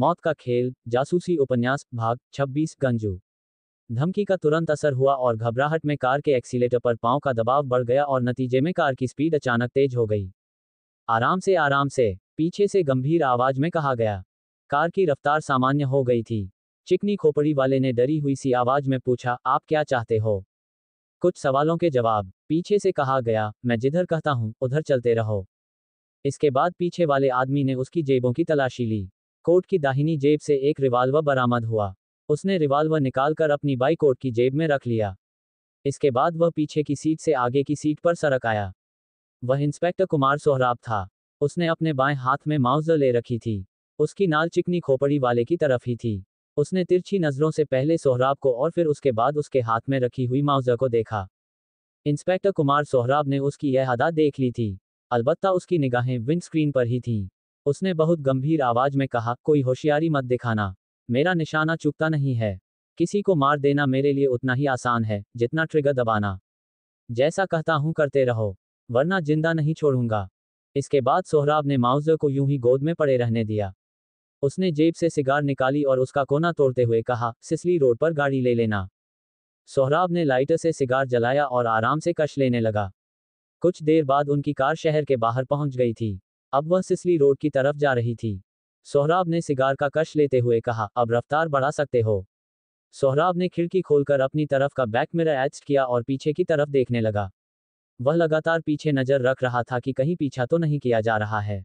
मौत का खेल, जासूसी उपन्यास, भाग 26 गंजू। धमकी का तुरंत असर हुआ और घबराहट में कार के एक्सीलेटर पर पाँव का दबाव बढ़ गया और नतीजे में कार की स्पीड अचानक तेज हो गई। आराम से आराम से, पीछे से गंभीर आवाज़ में कहा गया। कार की रफ्तार सामान्य हो गई थी। चिकनी खोपड़ी वाले ने डरी हुई सी आवाज़ में पूछा, आप क्या चाहते हो? कुछ सवालों के जवाब। पीछे से कहा गया, मैं जिधर कहता हूँ, उधर चलते रहो। इसके बाद पीछे वाले आदमी ने उसकी जेबों की तलाशी ली। कोट की दाहिनी जेब से एक रिवाल्वर बरामद हुआ। उसने रिवाल्वर निकालकर अपनी बाई कोट की जेब में रख लिया। इसके बाद वह पीछे की सीट से आगे की सीट पर सरक आया। वह इंस्पेक्टर कुमार सोहराब था। उसने अपने बाएँ हाथ में माउजर ले रखी थी। उसकी नाल चिकनी खोपड़ी वाले की तरफ़ ही थी। उसने तिरछी नज़रों से पहले सोहराब को और फिर उसके बाद उसके हाथ में रखी हुई माउजर को देखा। इंस्पेक्टर कुमार सोहराब ने उसकी यह अदा देख ली थी। अलबत्ता उसकी निगाहें विंडस्क्रीन पर ही थीं। उसने बहुत गंभीर आवाज़ में कहा, कोई होशियारी मत दिखाना। मेरा निशाना चुकता नहीं है। किसी को मार देना मेरे लिए उतना ही आसान है, जितना ट्रिगर दबाना। जैसा कहता हूँ, करते रहो, वरना ज़िंदा नहीं छोड़ूँगा। इसके बाद सोहराब ने माउजर को यूँ ही गोद में पड़े रहने दिया। उसने जेब से सिगार निकाली और उसका कोना तोड़ते हुए कहा, सिसली रोड पर गाड़ी ले लेना। सोहराब ने लाइटर से सिगार जलाया और आराम से कश लेने लगा। कुछ देर बाद उनकी कार शहर के बाहर पहुँच गई थी। अब वह सिसली रोड की तरफ़ जा रही थी। सोहराब ने सिगार का कश लेते हुए कहा, अब रफ्तार बढ़ा सकते हो। सोहराब ने खिड़की खोलकर अपनी तरफ़ का बैक मिरर एच किया और पीछे की तरफ़ देखने लगा। वह लगातार पीछे नज़र रख रहा था कि कहीं पीछा तो नहीं किया जा रहा है।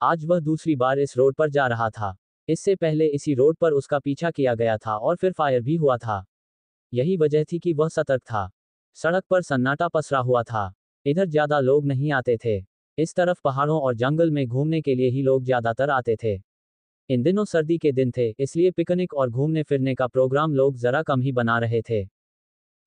आज वह दूसरी बार इस रोड पर जा रहा था। इससे पहले इसी रोड पर उसका पीछा किया गया था और फिर फायर भी हुआ था। यही वजह थी कि वह सतर्क था। सड़क पर सन्नाटा पसरा हुआ था। इधर ज़्यादा लोग नहीं आते थे। इस तरफ़ पहाड़ों और जंगल में घूमने के लिए ही लोग ज़्यादातर आते थे। इन दिनों सर्दी के दिन थे, इसलिए पिकनिक और घूमने फिरने का प्रोग्राम लोग जरा कम ही बना रहे थे।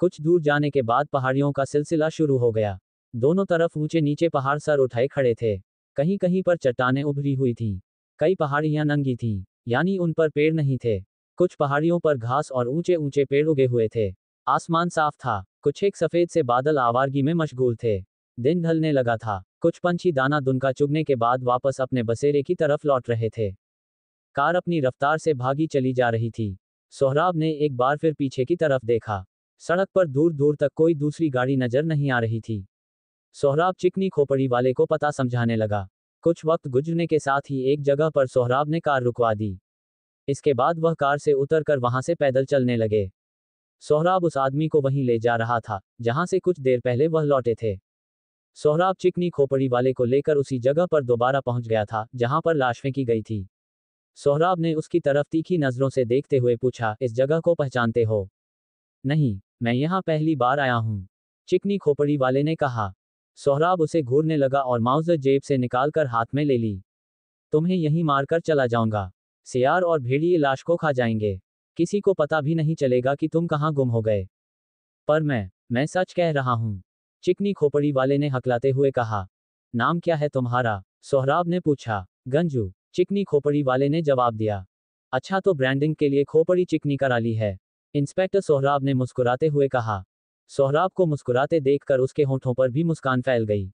कुछ दूर जाने के बाद पहाड़ियों का सिलसिला शुरू हो गया। दोनों तरफ़ ऊँचे नीचे पहाड़ सर उठाए खड़े थे। कहीं कहीं पर चट्टानें उभरी हुई थीं। कई पहाड़ियाँ नंगी थीं, यानी उन पर पेड़ नहीं थे। कुछ पहाड़ियों पर घास और ऊँचे ऊँचे पेड़ उगे हुए थे। आसमान साफ़ था, कुछ एक सफ़ेद से बादल आवारगी में मशगूल थे। दिन ढलने लगा था। कुछ पंछी दाना दुनका चुगने के बाद वापस अपने बसेरे की तरफ़ लौट रहे थे। कार अपनी रफ्तार से भागी चली जा रही थी। सोहराब ने एक बार फिर पीछे की तरफ़ देखा। सड़क पर दूर दूर तक कोई दूसरी गाड़ी नज़र नहीं आ रही थी। सोहराब चिकनी खोपड़ी वाले को पता समझाने लगा। कुछ वक्त गुजरने के साथ ही एक जगह पर सोहराब ने कार रुकवा दी। इसके बाद वह कार से उतरकर वहाँ से पैदल चलने लगे। सोहराब उस आदमी को वहीं ले जा रहा था, जहाँ से कुछ देर पहले वह लौटे थे। सोहराब चिकनी खोपड़ी वाले को लेकर उसी जगह पर दोबारा पहुँच गया था, जहाँ पर लाश फेंकी गई थी। सोहराब ने उसकी तरफ़ तीखी नज़रों से देखते हुए पूछा, इस जगह को पहचानते हो? नहीं, मैं यहाँ पहली बार आया हूँ, चिकनी खोपड़ी वाले ने कहा। सोहराब उसे घूरने लगा और माउजर जेब से निकालकर हाथ में ले ली। तुम्हें यहीं मारकर चला जाऊँगा। सियार और भेड़िए लाश को खा जाएँगे। किसी को पता भी नहीं चलेगा कि तुम कहाँ गुम हो गए। पर मैं मैं सच कह रहा हूँ। चिकनी खोपड़ी वाले ने हकलाते हुए कहा, नाम क्या है तुम्हारा? सोहराब ने पूछा, गंजू, चिकनी खोपड़ी वाले ने जवाब दिया अच्छा तो ब्रांडिंग के लिए खोपड़ी चिकनी करा ली है। इंस्पेक्टर सोहराब ने मुस्कुराते हुए कहा, सोहराब को मुस्कुराते देखकर उसके होठों पर भी मुस्कान फैल गई।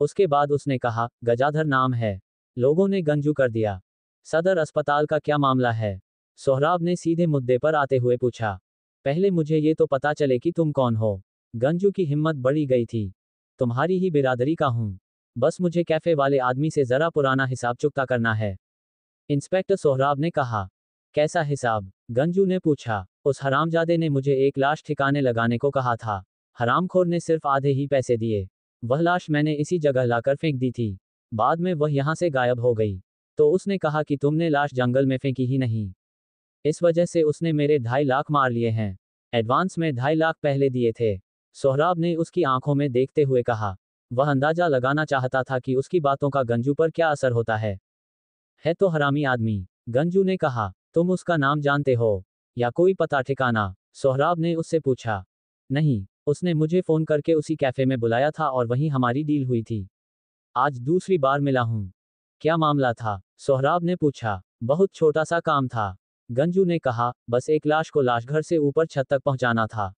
उसके बाद उसने कहा, गजाधर नाम है। लोगों ने गंजू कर दिया, सदर अस्पताल का क्या मामला है? सोहराब ने सीधे मुद्दे पर आते हुए पूछा, पहले मुझे ये तो पता चले कि तुम कौन हो? गंजू की हिम्मत बढ़ी गई थी। तुम्हारी ही बिरादरी का हूँ। बस मुझे कैफ़े वाले आदमी से जरा पुराना हिसाब चुकता करना है। इंस्पेक्टर सोहराब ने कहा, कैसा हिसाब? गंजू ने पूछा, उस हरामजादे ने मुझे एक लाश ठिकाने लगाने को कहा था। हरामखोर ने सिर्फ़ आधे ही पैसे दिए। वह लाश मैंने इसी जगह लाकर फेंक दी थी। बाद में वह यहाँ से गायब हो गई। तो उसने कहा कि तुमने लाश जंगल में फेंकी ही नहीं। इस वजह से उसने मेरे ढाई लाख मार लिए हैं। एडवांस में ढाई लाख पहले दिए थे। सोहराब ने उसकी आँखों में देखते हुए कहा, वह अंदाज़ा लगाना चाहता था कि उसकी बातों का गंजू पर क्या असर होता है। है तो हरामी आदमी, गंजू ने कहा, तुम उसका नाम जानते हो, या कोई पता ठिकाना? सोहराब ने उससे पूछा, नहीं, उसने मुझे फ़ोन करके उसी कैफ़े में बुलाया था और वहीं हमारी डील हुई थी। आज दूसरी बार मिला हूँ। क्या मामला था? सोहराब ने पूछा, बहुत छोटा सा काम था। गंजू ने कहा, बस एक लाश को लाश घर से ऊपर छत तक पहुंचाना था।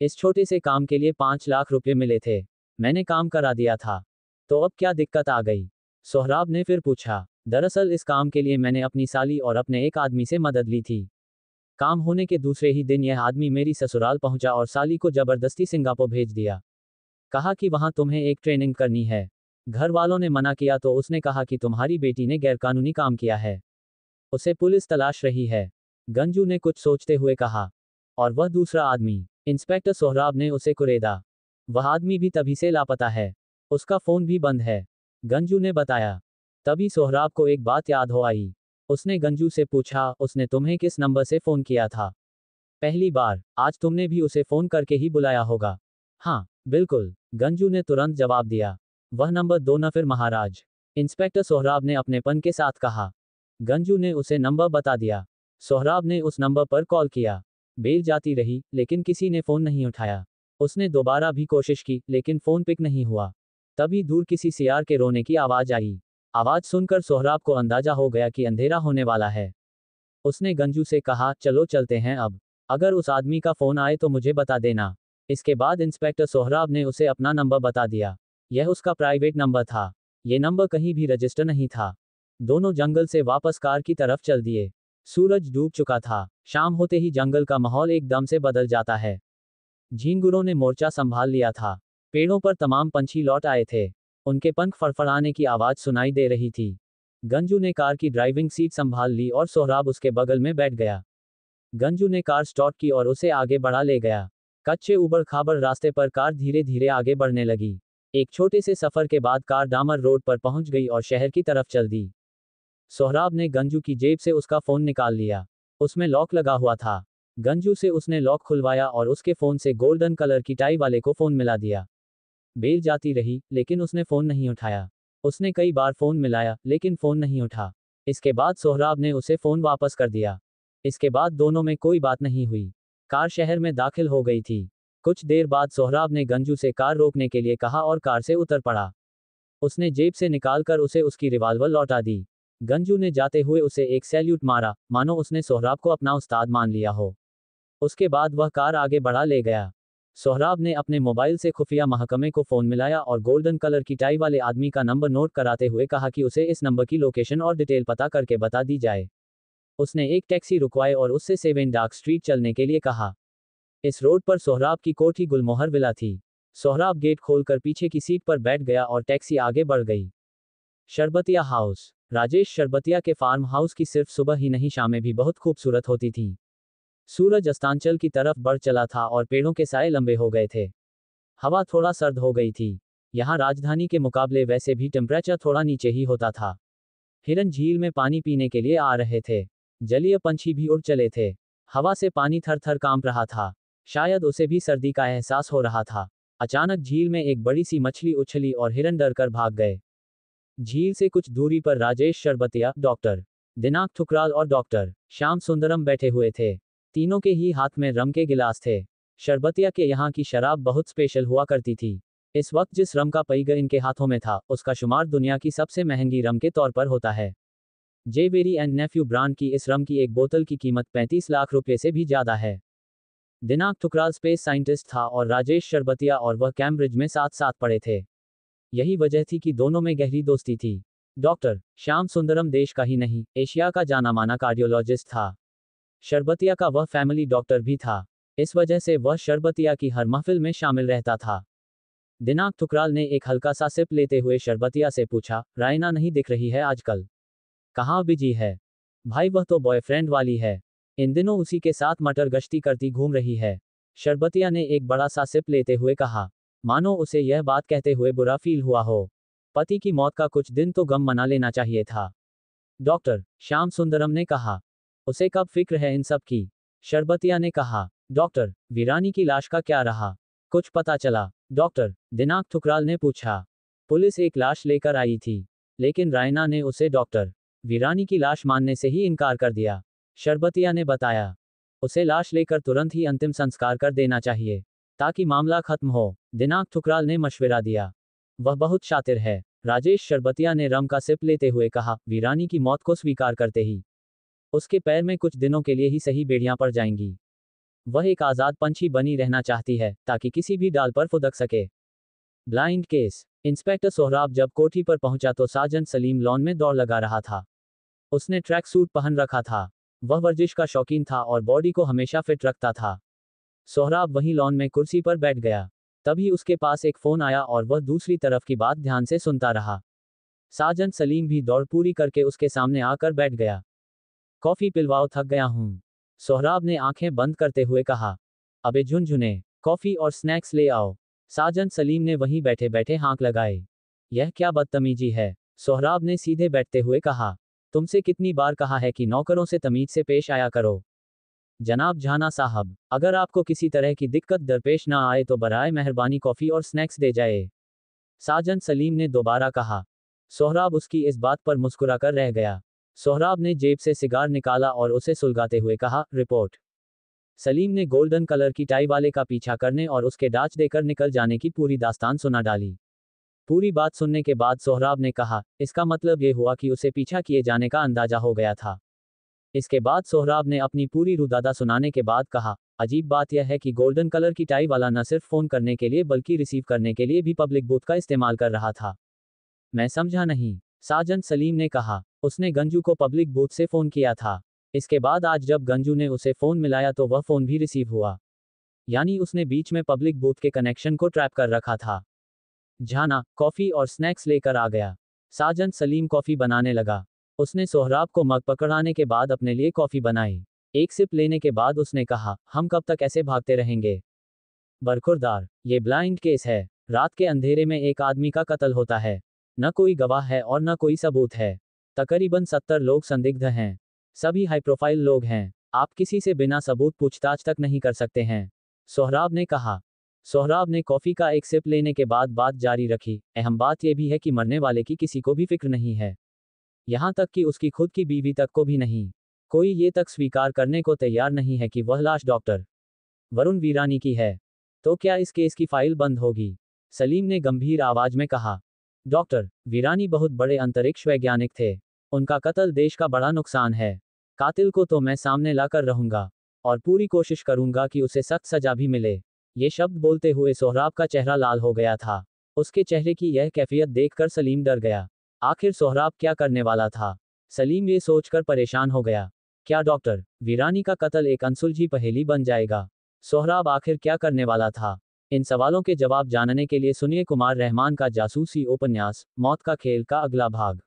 इस छोटे से काम के लिए पाँच लाख रुपए मिले थे। मैंने काम करा दिया था। तो अब क्या दिक्कत आ गई? सोहराब ने फिर पूछा। दरअसल इस काम के लिए मैंने अपनी साली और अपने एक आदमी से मदद ली थी। काम होने के दूसरे ही दिन यह आदमी मेरी ससुराल पहुँचा और साली को ज़बरदस्ती सिंगापुर भेज दिया। कहा कि वहाँ तुम्हें एक ट्रेनिंग करनी है। घर वालों ने मना किया तो उसने कहा कि तुम्हारी बेटी ने गैरकानूनी काम किया है। उसे पुलिस तलाश रही है। गंजू ने कुछ सोचते हुए कहा। और वह दूसरा आदमी। इंस्पेक्टर सोहराब ने उसे कुरेदा। वह आदमी भी तभी से लापता है। उसका फ़ोन भी बंद है। गंजू ने बताया। तभी सोहराब को एक बात याद हो आई। उसने गंजू से पूछा, उसने तुम्हें किस नंबर से फ़ोन किया था? पहली बार। आज तुमने भी उसे फ़ोन करके ही बुलाया होगा। हाँ बिल्कुल। गंजू ने तुरंत जवाब दिया। वह नंबर दो न फिर महाराज। इंस्पेक्टर सोहराब ने अपने पन के साथ कहा। गंजू ने उसे नंबर बता दिया। सोहराब ने उस नंबर पर कॉल किया। बेल जाती रही, लेकिन किसी ने फ़ोन नहीं उठाया। उसने दोबारा भी कोशिश की, लेकिन फ़ोन पिक नहीं हुआ। तभी दूर किसी सियार के रोने की आवाज़ आई। आवाज़ सुनकर सोहराब को अंदाज़ा हो गया कि अंधेरा होने वाला है। उसने गंजू से कहा, चलो चलते हैं अब। अगर उस आदमी का फ़ोन आए तो मुझे बता देना। इसके बाद इंस्पेक्टर सोहराब ने उसे अपना नंबर बता दिया। यह उसका प्राइवेट नंबर था। ये नंबर कहीं भी रजिस्टर नहीं था। दोनों जंगल से वापस कार की तरफ़ चल दिए। सूरज डूब चुका था। शाम होते ही जंगल का माहौल एकदम से बदल जाता है। झींगुरों ने मोर्चा संभाल लिया था। पेड़ों पर तमाम पंछी लौट आए थे। उनके पंख फड़फड़ाने की आवाज़ सुनाई दे रही थी। गंजू ने कार की ड्राइविंग सीट संभाल ली और सोहराब उसके बगल में बैठ गया। गंजू ने कार स्टॉप की और उसे आगे बढ़ा ले गया। कच्चे उबड़ खाबड़ रास्ते पर कार धीरे धीरे आगे बढ़ने लगी। एक छोटे से सफ़र के बाद कार डामर रोड पर पहुँच गई और शहर की तरफ़ चल दी। सोहराब ने गंजू की जेब से उसका फ़ोन निकाल लिया। उसमें लॉक लगा हुआ था। गंजू से उसने लॉक खुलवाया और उसके फ़ोन से गोल्डन कलर की टाई वाले को फ़ोन मिला दिया। बेल जाती रही, लेकिन उसने फ़ोन नहीं उठाया। उसने कई बार फ़ोन मिलाया, लेकिन फ़ोन नहीं उठा। इसके बाद सोहराब ने उसे फ़ोन वापस कर दिया। इसके बाद दोनों में कोई बात नहीं हुई। कार शहर में दाखिल हो गई थी। कुछ देर बाद सोहराब ने गंजू से कार रोकने के लिए कहा और कार से उतर पड़ा। उसने जेब से निकालकर उसे उसकी रिवाल्वर लौटा दी। गंजू ने जाते हुए उसे एक सैल्यूट मारा। मानो उसने सोहराब को अपना उस्ताद मान लिया हो। उसके बाद वह कार आगे बढ़ा ले गया। सोहराब ने अपने मोबाइल से खुफिया महकमे को फ़ोन मिलाया और गोल्डन कलर की टाई वाले आदमी का नंबर नोट कराते हुए कहा कि उसे इस नंबर की लोकेशन और डिटेल पता करके बता दी जाए। उसने एक टैक्सी रुकवाए और उससे सेवेन डार्क स्ट्रीट चलने के लिए कहा। इस रोड पर सोहराब की कोठी गुलमोहर विला थी। सोहराब गेट खोलकर पीछे की सीट पर बैठ गया और टैक्सी आगे बढ़ गई। शरबतिया हाउस। राजेश शरबतिया के फार्म हाउस की सिर्फ़ सुबह ही नहीं, शामें भी बहुत खूबसूरत होती थी। सूरज अस्तांचल की तरफ़ बढ़ चला था और पेड़ों के साए लंबे हो गए थे। हवा थोड़ा सर्द हो गई थी। यहाँ राजधानी के मुकाबले वैसे भी टेम्परेचर थोड़ा नीचे ही होता था। हिरन झील में पानी पीने के लिए आ रहे थे। जलीय पंछी भी उड़ चले थे। हवा से पानी थर थर काँप रहा था। शायद उसे भी सर्दी का एहसास हो रहा था। अचानक झील में एक बड़ी सी मछली उछली और हिरन डर कर भाग गए। झील से कुछ दूरी पर राजेश शरबतिया, डॉक्टर दिनाक ठुकराल और डॉक्टर श्याम सुंदरम बैठे हुए थे। तीनों के ही हाथ में रम के गिलास थे। शरबतिया के यहाँ की शराब बहुत स्पेशल हुआ करती थी। इस वक्त जिस रम का पैगर इनके हाथों में था, उसका शुमार दुनिया की सबसे महँगी रम के तौर पर होता है। जेबेरी एंड नेफ्यू ब्रांड की इस रम की एक बोतल की कीमत 35 लाख रुपए से भी ज़्यादा है। दिनाक टुकराल स्पेस साइंटिस्ट था और राजेश शरबतिया और वह कैम्ब्रिज में साथ साथ पढ़े थे। यही वजह थी कि दोनों में गहरी दोस्ती थी। डॉक्टर, श्याम सुंदरम देश का ही नहीं, एशिया का जाना माना कार्डियोलॉजिस्ट था। शरबतिया का वह फैमिली डॉक्टर भी था। इस वजह से वह शरबतिया की हर महफिल में शामिल रहता था। दिनाक टुकराल ने एक हल्का सा सिप लेते हुए शरबतिया से पूछा, रायना नहीं दिख रही है आजकल? कहाँ बिज़ी है? भाई वह तो बॉयफ्रेंड वाली है। इन दिनों उसी के साथ मटर गश्ती करती घूम रही है। शरबतिया ने एक बड़ा सा सिप लेते हुए कहा मानो उसे यह बात कहते हुए बुरा फील हुआ हो। पति की मौत का कुछ दिन तो गम मना लेना चाहिए था। डॉक्टर, श्याम सुंदरम ने कहा, उसे कब फ़िक्र है इन सब की? शरबतिया ने कहा, डॉक्टर, वीरानी की लाश का क्या रहा? कुछ पता चला। डॉक्टर, दिनाक ठुकराल ने पूछा। पुलिस एक लाश लेकर आई थी, लेकिन रायना ने उसे, डॉक्टर, वीरानी की लाश मानने से ही इनकार कर दिया। शरबतिया ने बताया, उसे लाश लेकर तुरंत ही अंतिम संस्कार कर देना चाहिए। ताकि मामला खत्म हो। दिनाक ठुकराल ने मशवरा दिया। वह बहुत शातिर है। राजेश शरबतिया ने रम का सिप लेते हुए कहा, वीरानी की मौत को स्वीकार करते ही। उसके पैर में कुछ दिनों के लिए ही सही बेड़ियाँ पड़ जाएँगी। वह एक आज़ाद पंछी बनी रहना चाहती है, ताकि किसी भी डाल पर फुदक सके। Blind case. इंस्पेक्टर सोहराब जब कोठी पर पहुँचा तो साजन सलीम लॉन में दौड़ लगा रहा था। उसने ट्रैक सूट पहन रखा था। वह वर्जिश का शौकीन था और बॉडी को हमेशा फिट रखता था। सोहराब वहीं लॉन में कुर्सी पर बैठ गया। तभी उसके पास एक फ़ोन आया और वह दूसरी तरफ़ की बात ध्यान से सुनता रहा। साजन सलीम भी दौड़ पूरी करके उसके सामने आकर बैठ गया। कॉफ़ी पिलवाओ थक गया हूँ। सोहराब ने आँखें बंद करते हुए कहा, अबे झुनझुने, कॉफ़ी और स्नैक्स ले आओ। साजन सलीम ने वहीं बैठे बैठे हाँक लगाए। यह क्या बदतमीजी है? सोहराब ने सीधे बैठते हुए कहा, तुमसे कितनी बार कहा है कि नौकरों से तमीज से पेश आया करो। जनाब झाना साहब, अगर आपको किसी तरह की दिक्कत दरपेश ना आए तो बराए मेहरबानी कॉफ़ी और स्नैक्स दे जाए। साजन सलीम ने दोबारा कहा। सोहराब उसकी इस बात पर मुस्कुरा कर रह गया। सोहराब ने जेब से सिगार निकाला और उसे सुलगाते हुए कहा, रिपोर्ट। सलीम ने गोल्डन कलर की टाई वाले का पीछा करने और उसके डाच देकर निकल जाने की पूरी दास्तान सुना डाली। पूरी बात सुनने के बाद सोहराब ने कहा, इसका मतलब ये हुआ कि उसे पीछा किए जाने का अंदाज़ा हो गया था। इसके बाद सोहराब ने अपनी पूरी रुदादा सुनाने के बाद कहा, अजीब बात यह है कि गोल्डन कलर की टाई वाला न सिर्फ़ फ़ोन करने के लिए बल्कि रिसीव करने के लिए भी पब्लिक बूथ का इस्तेमाल कर रहा था। मैं समझा नहीं। साजन सलीम ने कहा, उसने गंजू को पब्लिक बूथ से फ़ोन किया था। इसके बाद आज जब गंजू ने उसे फ़ोन मिलाया तो वह फ़ोन भी रिसीव हुआ। यानी उसने बीच में पब्लिक बूथ के कनेक्शन को ट्रैप कर रखा था। झाना, कॉफ़ी और स्नैक्स लेकर आ गया। साजन सलीम कॉफ़ी बनाने लगा। उसने सोहराब को मग पकड़ाने के बाद अपने लिए कॉफ़ी बनाई। एक सिप लेने के बाद उसने कहा, हम कब तक ऐसे भागते रहेंगे? बरखुरदार, ये ब्लाइंड केस है। रात के अंधेरे में एक आदमी का कत्ल होता है। न कोई गवाह है और न कोई सबूत है। तकरीबन सत्तर लोग संदिग्ध हैं। सभी हाई प्रोफ़ाइल लोग हैं। आप किसी से बिना सबूत पूछताछ तक नहीं कर सकते हैं। सोहराब ने कहा। सोहराब ने कॉफ़ी का एक सिप लेने के बाद बात जारी रखी। अहम बात यह भी है कि मरने वाले की किसी को भी फ़िक्र नहीं है। यहाँ तक कि उसकी खुद की बीवी तक को भी नहीं। कोई ये तक स्वीकार करने को तैयार नहीं है कि वह लाश डॉक्टर वरुण वीरानी की है। तो क्या इस केस की फ़ाइल बंद होगी? सलीम ने गंभीर आवाज़ में कहा। डॉक्टर वीरानी बहुत बड़े अंतरिक्ष वैज्ञानिक थे। उनका कत्ल देश का बड़ा नुकसान है। कातिल को तो मैं सामने लाकर रहूँगा और पूरी कोशिश करूँगा कि उसे सख्त सजा भी मिले। ये शब्द बोलते हुए सोहराब का चेहरा लाल हो गया था। उसके चेहरे की यह कैफियत देखकर सलीम डर गया। आखिर सोहराब क्या करने वाला था? सलीम ये सोचकर परेशान हो गया। क्या डॉक्टर, वीरानी का कत्ल एक अनसुलझी पहेली बन जाएगा? सोहराब आखिर क्या करने वाला था? इन सवालों के जवाब जानने के लिए सुनिए कुमार रहमान का जासूसी उपन्यास, मौत का खेल का अगला भाग।